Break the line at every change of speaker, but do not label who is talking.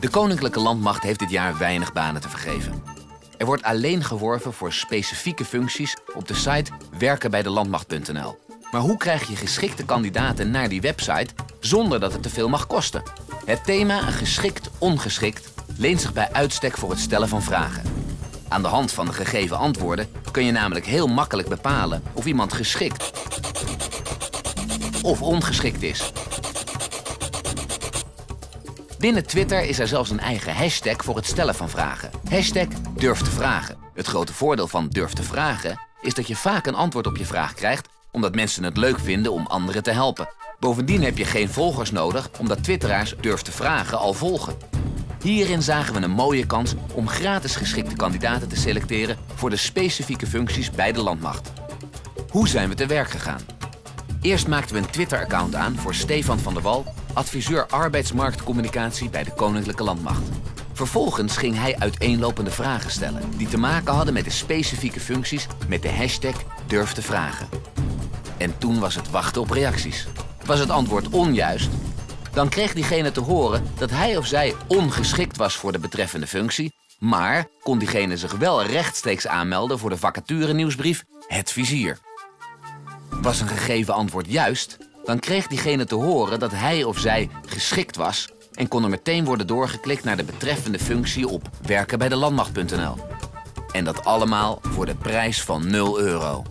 De Koninklijke Landmacht heeft dit jaar weinig banen te vergeven. Er wordt alleen geworven voor specifieke functies op de site werkenbijdelandmacht.nl. Maar hoe krijg je geschikte kandidaten naar die website zonder dat het te veel mag kosten? Het thema geschikt-ongeschikt leent zich bij uitstek voor het stellen van vragen. Aan de hand van de gegeven antwoorden kun je namelijk heel makkelijk bepalen of iemand geschikt of ongeschikt is. Binnen Twitter is er zelfs een eigen hashtag voor het stellen van vragen. Hashtag durf te vragen. Het grote voordeel van durf te vragen is dat je vaak een antwoord op je vraag krijgt omdat mensen het leuk vinden om anderen te helpen. Bovendien heb je geen volgers nodig omdat twitteraars durf te vragen al volgen. Hierin zagen we een mooie kans om gratis geschikte kandidaten te selecteren voor de specifieke functies bij de landmacht. Hoe zijn we te werk gegaan? Eerst maakten we een Twitter-account aan voor Stefan van der Wal, adviseur arbeidsmarktcommunicatie bij de Koninklijke Landmacht. Vervolgens ging hij uiteenlopende vragen stellen die te maken hadden met de specifieke functies met de hashtag durf te vragen. En toen was het wachten op reacties. Was het antwoord onjuist, dan kreeg diegene te horen dat hij of zij ongeschikt was voor de betreffende functie, maar kon diegene zich wel rechtstreeks aanmelden voor de vacature nieuwsbrief Het Vizier. Was een gegeven antwoord juist, dan kreeg diegene te horen dat hij of zij geschikt was en kon er meteen worden doorgeklikt naar de betreffende functie op werkenbijdelandmacht.nl. En dat allemaal voor de prijs van 0 euro.